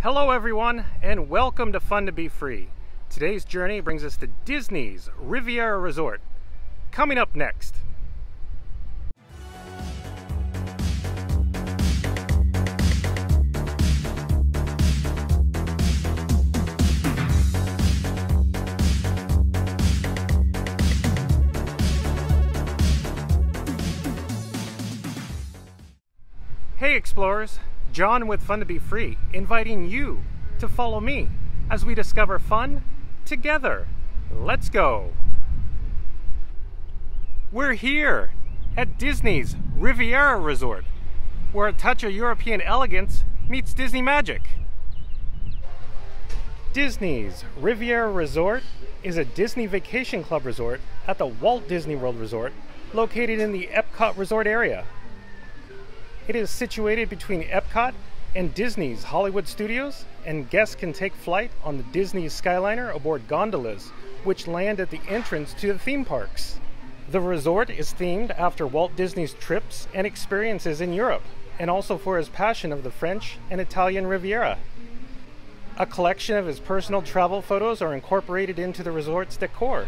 Hello everyone and welcome to Fun to Be Free. Today's journey brings us to Disney's Riviera Resort. Coming up next. Hey explorers, John with Fun to Be Free, inviting you to follow me as we discover fun together. Let's go! We're here at Disney's Riviera Resort, where a touch of European elegance meets Disney magic. Disney's Riviera Resort is a Disney Vacation Club resort at the Walt Disney World Resort located in the Epcot Resort area. It is situated between Epcot and Disney's Hollywood Studios, and guests can take flight on the Disney Skyliner aboard gondolas, which land at the entrance to the theme parks. The resort is themed after Walt Disney's trips and experiences in Europe, and also for his passion of the French and Italian Riviera. A collection of his personal travel photos are incorporated into the resort's decor.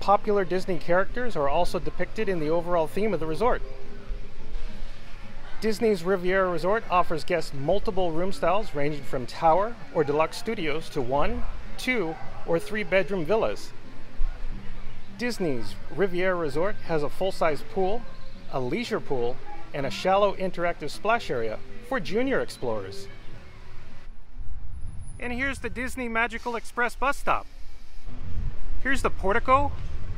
Popular Disney characters are also depicted in the overall theme of the resort. Disney's Riviera Resort offers guests multiple room styles ranging from tower or deluxe studios to one, two, or three bedroom villas. Disney's Riviera Resort has a full size pool, a leisure pool, and a shallow interactive splash area for junior explorers. And here's the Disney Magical Express bus stop. Here's the portico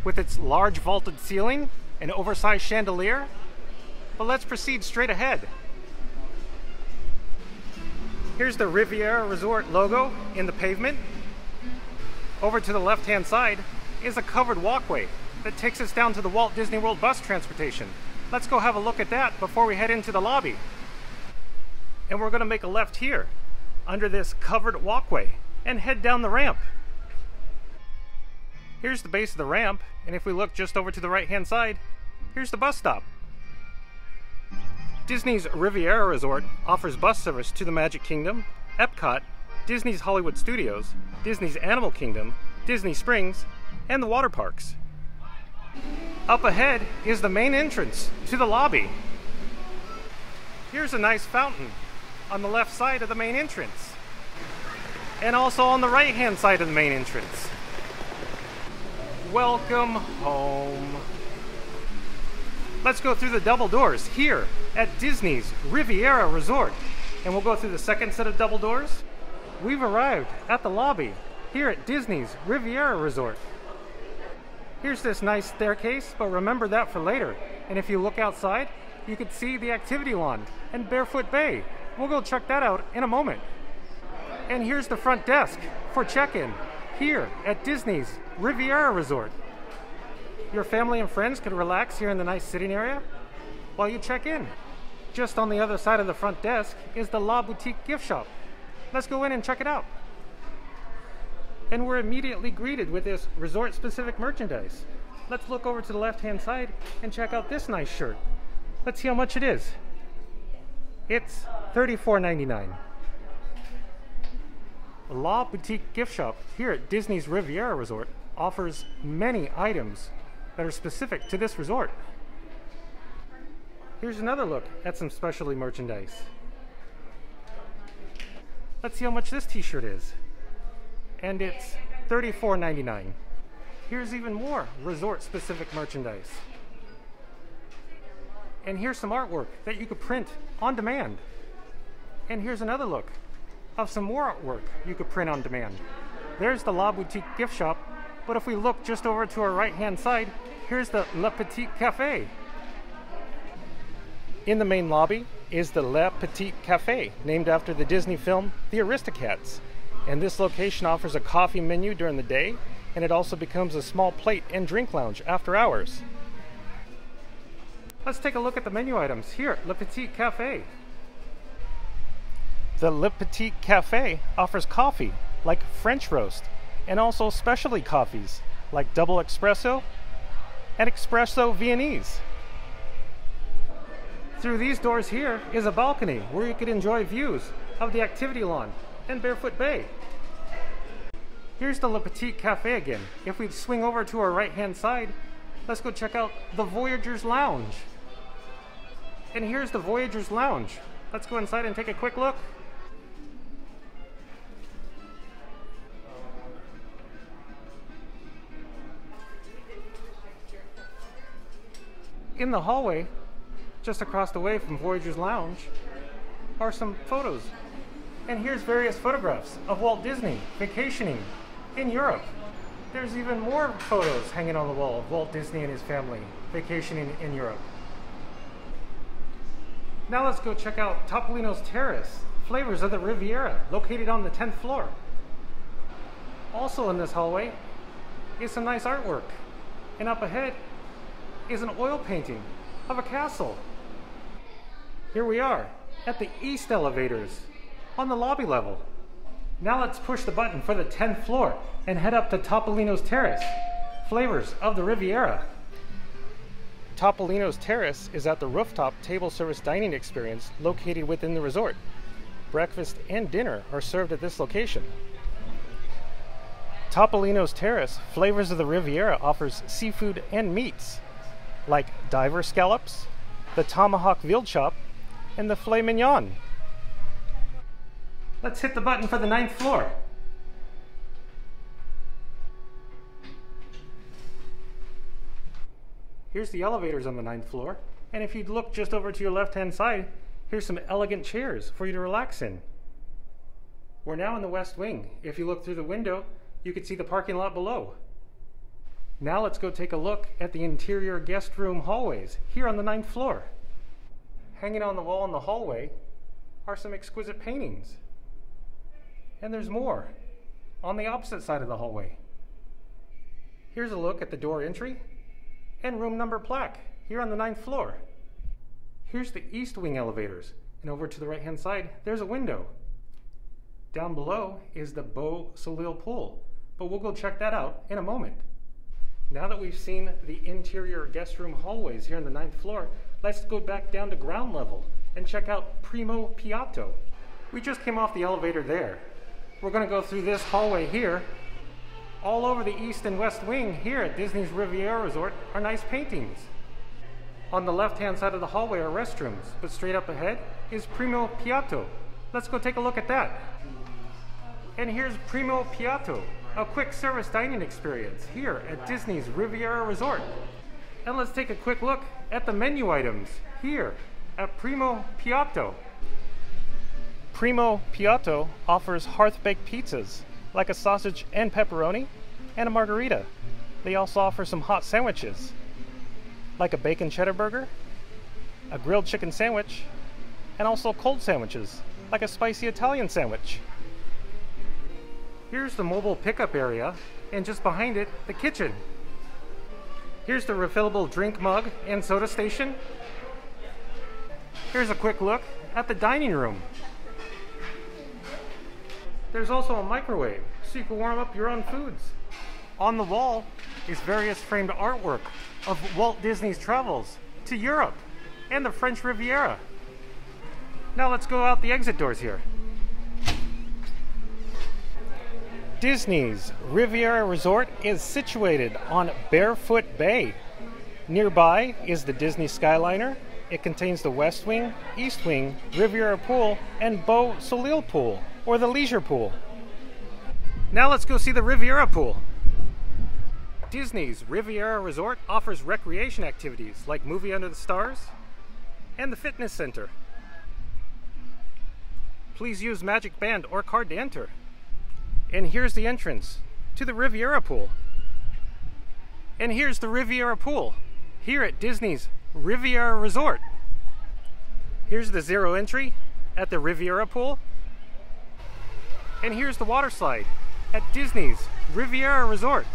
with its large vaulted ceiling and oversized chandelier but let's proceed straight ahead. Here's the Riviera Resort logo in the pavement. Over to the left-hand side is a covered walkway that takes us down to the Walt Disney World bus transportation. Let's go have a look at that before we head into the lobby. And we're gonna make a left here under this covered walkway and head down the ramp. Here's the base of the ramp, and if we look just over to the right-hand side, here's the bus stop. Disney's Riviera Resort offers bus service to the Magic Kingdom, Epcot, Disney's Hollywood Studios, Disney's Animal Kingdom, Disney Springs, and the water parks. Up ahead is the main entrance to the lobby. Here's a nice fountain on the left side of the main entrance. And also on the right hand side of the main entrance. Welcome home. Let's go through the double doors here at Disney's Riviera Resort. And we'll go through the second set of double doors. We've arrived at the lobby here at Disney's Riviera Resort. Here's this nice staircase, but remember that for later. And if you look outside, you can see the activity lawn and Barefoot Bay. We'll go check that out in a moment. And here's the front desk for check-in here at Disney's Riviera Resort. Your family and friends could relax here in the nice sitting area while you check in. Just on the other side of the front desk is the La Boutique gift shop. Let's go in and check it out. And we're immediately greeted with this resort specific merchandise. Let's look over to the left hand side and check out this nice shirt. Let's see how much it is. It's $34.99. La Boutique gift shop here at Disney's Riviera Resort offers many items that are specific to this resort. Here's another look at some specialty merchandise. Let's see how much this t-shirt is. And it's $34.99. Here's even more resort specific merchandise. And here's some artwork that you could print on demand. And here's another look of some more artwork you could print on demand. There's the La Boutique gift shop, but if we look just over to our right hand side, here's the Le Petit Cafe. In the main lobby is the Le Petit Cafe, named after the Disney film The Aristocats. And this location offers a coffee menu during the day, and it also becomes a small plate and drink lounge after hours. Let's take a look at the menu items here at Le Petit Cafe. The Le Petit Cafe offers coffee, like French roast, and also specialty coffees, like double espresso and espresso Viennese. Through these doors here is a balcony where you could enjoy views of the activity lawn and Barefoot Bay. Here's the Le Petit Cafe again. If we swing over to our right hand side, let's go check out the Voyagers Lounge. And here's the Voyagers Lounge. Let's go inside and take a quick look. In the hallway, just across the way from Voyagers Lounge, are some photos. And here's various photographs of Walt Disney vacationing in Europe. There's even more photos hanging on the wall of Walt Disney and his family vacationing in Europe. Now let's go check out Topolino's Terrace, Flavors of the Riviera, located on the 10th floor. Also in this hallway is some nice artwork. And up ahead is an oil painting of a castle. Here we are at the east elevators on the lobby level. Now let's push the button for the 10th floor and head up to Topolino's Terrace, flavors of the Riviera. Topolino's Terrace is at the rooftop table service dining experience located within the resort. Breakfast and dinner are served at this location. Topolino's Terrace, Flavors of the Riviera offers seafood and meats like diver scallops, the tomahawk veal chop, and the filet mignon. Let's hit the button for the ninth floor. Here's the elevators on the ninth floor. And if you look just over to your left-hand side, here's some elegant chairs for you to relax in. We're now in the west wing. If you look through the window, you can see the parking lot below. Now let's go take a look at the interior guest room hallways here on the ninth floor. Hanging on the wall in the hallway are some exquisite paintings. And there's more on the opposite side of the hallway. Here's a look at the door entry and room number plaque here on the ninth floor. Here's the east wing elevators, and over to the right hand side, there's a window. Down below is the Beau Soleil pool, but we'll go check that out in a moment. Now that we've seen the interior guest room hallways here on the ninth floor, let's go back down to ground level and check out Primo Piatto. We just came off the elevator there. We're gonna go through this hallway here all over the east and west wing here at Disney's Riviera Resort are nice paintings. On the left-hand side of the hallway are restrooms, but straight up ahead is Primo Piatto. Let's go take a look at that. And here's Primo Piatto, a quick service dining experience here at Disney's Riviera Resort. And let's take a quick look at the menu items here at Primo Piatto. Primo Piatto offers hearth-baked pizzas like a sausage and pepperoni, and a margarita. They also offer some hot sandwiches, like a bacon cheddar burger, a grilled chicken sandwich, and also cold sandwiches, like a spicy Italian sandwich. Here's the mobile pickup area, and just behind it, the kitchen. Here's the refillable drink mug and soda station. Here's a quick look at the dining room. There's also a microwave, so you can warm up your own foods. On the wall is various framed artwork of Walt Disney's travels to Europe and the French Riviera. Now let's go out the exit doors here. Disney's Riviera Resort is situated on Barefoot Bay. Nearby is the Disney Skyliner. It contains the West Wing, East Wing, Riviera Pool, and Beau Soleil Pool or the leisure pool. Now let's go see the Riviera pool. Disney's Riviera Resort offers recreation activities like Movie Under the Stars and the Fitness Center. Please use Magic Band or card to enter. And here's the entrance to the Riviera pool. And here's the Riviera pool here at Disney's Riviera Resort. Here's the zero entry at the Riviera pool and here's the water slide at Disney's Riviera Resort.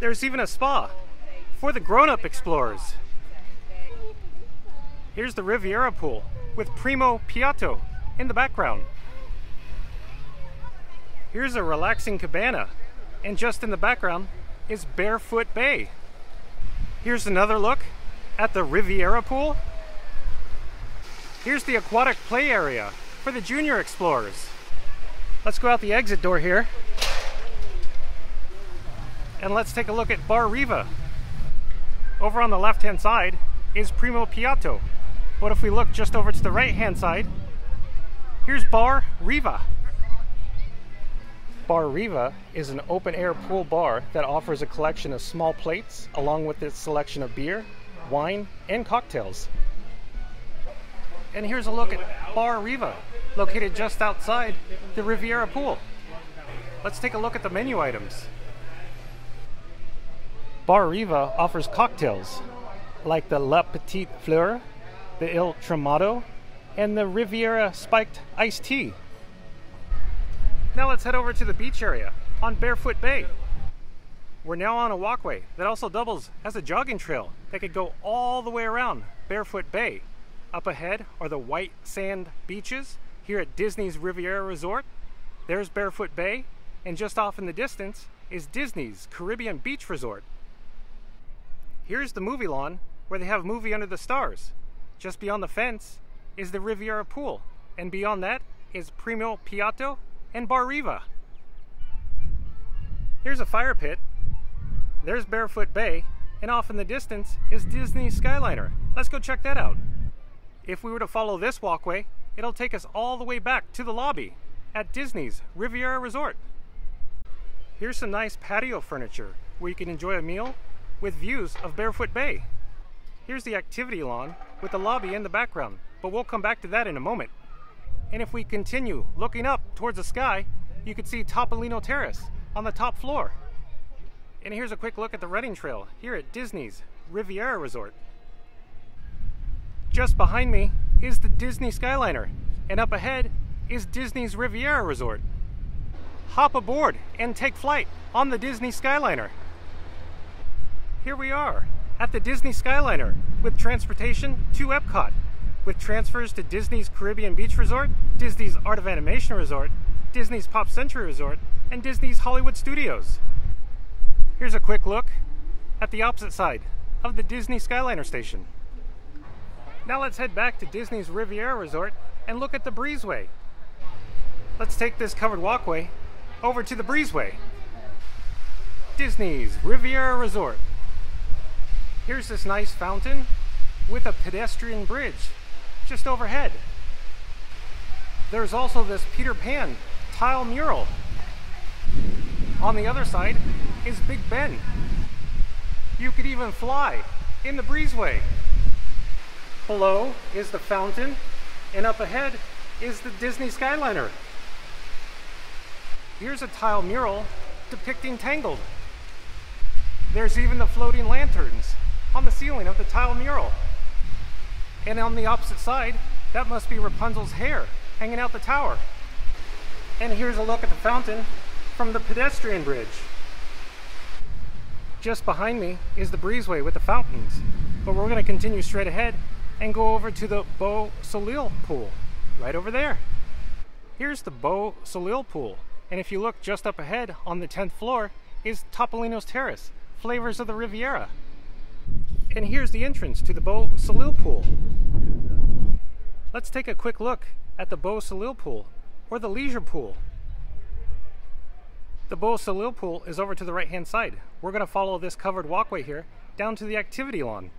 There's even a spa for the grown-up explorers. Here's the Riviera pool with Primo Piatto in the background. Here's a relaxing cabana and just in the background is Barefoot Bay. Here's another look at the Riviera pool. Here's the aquatic play area for the junior explorers. Let's go out the exit door here. And let's take a look at Bar Riva. Over on the left hand side is Primo Piatto. But if we look just over to the right hand side, here's Bar Riva. Bar Riva is an open air pool bar that offers a collection of small plates along with its selection of beer, wine, and cocktails. And here's a look at Bar Riva, located just outside the Riviera pool. Let's take a look at the menu items. Bar Riva offers cocktails like the La Petite Fleur, the Il Tramonto, and the Riviera Spiked Iced Tea. Now let's head over to the beach area on Barefoot Bay. We're now on a walkway that also doubles as a jogging trail that could go all the way around Barefoot Bay. Up ahead are the white sand beaches here at Disney's Riviera Resort. There's Barefoot Bay, and just off in the distance is Disney's Caribbean Beach Resort. Here's the movie lawn where they have Movie Under the Stars. Just beyond the fence is the Riviera Pool, and beyond that is Primo Piatto and Bar Riva. Here's a fire pit. There's Barefoot Bay, and off in the distance is Disney Skyliner. Let's go check that out. If we were to follow this walkway, it'll take us all the way back to the lobby at Disney's Riviera Resort. Here's some nice patio furniture where you can enjoy a meal with views of Barefoot Bay. Here's the activity lawn with the lobby in the background, but we'll come back to that in a moment. And if we continue looking up towards the sky, you can see Topolino Terrace on the top floor. And here's a quick look at the running trail here at Disney's Riviera Resort. Just behind me is the Disney Skyliner, and up ahead is Disney's Riviera Resort. Hop aboard and take flight on the Disney Skyliner. Here we are at the Disney Skyliner with transportation to Epcot with transfers to Disney's Caribbean Beach Resort, Disney's Art of Animation Resort, Disney's Pop Century Resort, and Disney's Hollywood Studios. Here's a quick look at the opposite side of the Disney Skyliner station. Now let's head back to Disney's Riviera Resort and look at the breezeway. Let's take this covered walkway over to the breezeway. Disney's Riviera Resort. Here's this nice fountain with a pedestrian bridge just overhead. There's also this Peter Pan tile mural. On the other side is Big Ben. You could even fly in the breezeway. Below is the fountain, and up ahead is the Disney Skyliner. Here's a tile mural depicting Tangled. There's even the floating lanterns on the ceiling of the tile mural. And on the opposite side, that must be Rapunzel's hair hanging out the tower. And here's a look at the fountain from the pedestrian bridge. Just behind me is the breezeway with the fountains. But we're gonna continue straight ahead and go over to the Beau Soleil pool, right over there. Here's the Beau Soleil pool. And if you look just up ahead on the 10th floor is Topolino's Terrace, Flavors of the Riviera. And here's the entrance to the Beau Soleil pool. Let's take a quick look at the Beau Soleil pool, or the leisure pool. The Beau Soleil pool is over to the right hand side. We're going to follow this covered walkway here down to the activity lawn.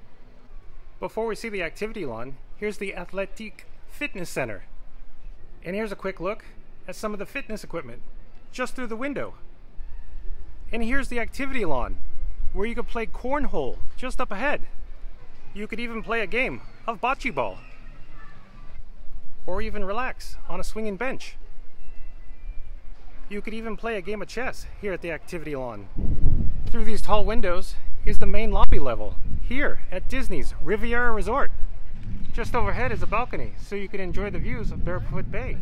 Before we see the activity lawn, here's the Athletic Fitness Center. And here's a quick look at some of the fitness equipment just through the window. And here's the activity lawn where you could play cornhole just up ahead. You could even play a game of bocce ball. Or even relax on a swinging bench. You could even play a game of chess here at the activity lawn. Through these tall windows is the main lobby level here at Disney's Riviera Resort. Just overhead is a balcony so you can enjoy the views of Barefoot Bay.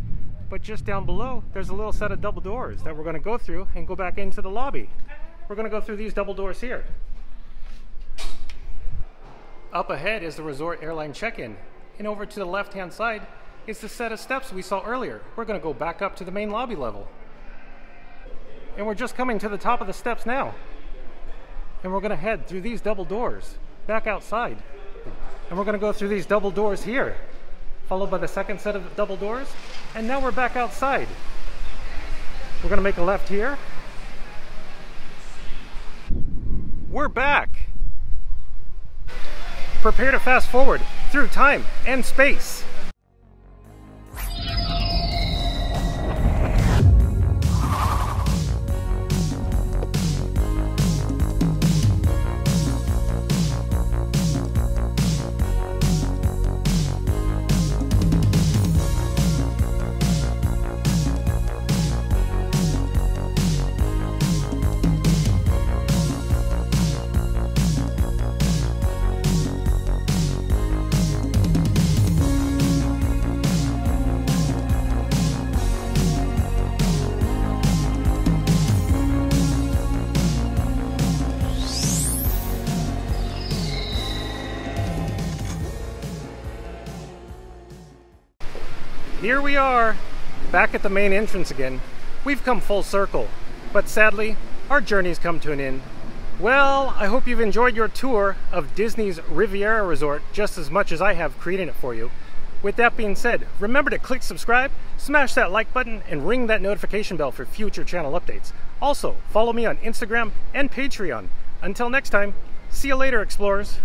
But just down below, there's a little set of double doors that we're going to go through and go back into the lobby. We're going to go through these double doors here. Up ahead is the resort airline check-in. And over to the left-hand side is the set of steps we saw earlier. We're going to go back up to the main lobby level. And we're just coming to the top of the steps now. And we're going to head through these double doors back outside. And we're going to go through these double doors here, followed by the second set of double doors. And now we're back outside. We're going to make a left here. We're back. Prepare to fast forward through time and space. Here we are, back at the main entrance again. We've come full circle, but sadly, our journey's come to an end. Well, I hope you've enjoyed your tour of Disney's Riviera Resort just as much as I have creating it for you. With that being said, remember to click subscribe, smash that like button, and ring that notification bell for future channel updates. Also, follow me on Instagram and Patreon. Until next time, see you later, explorers.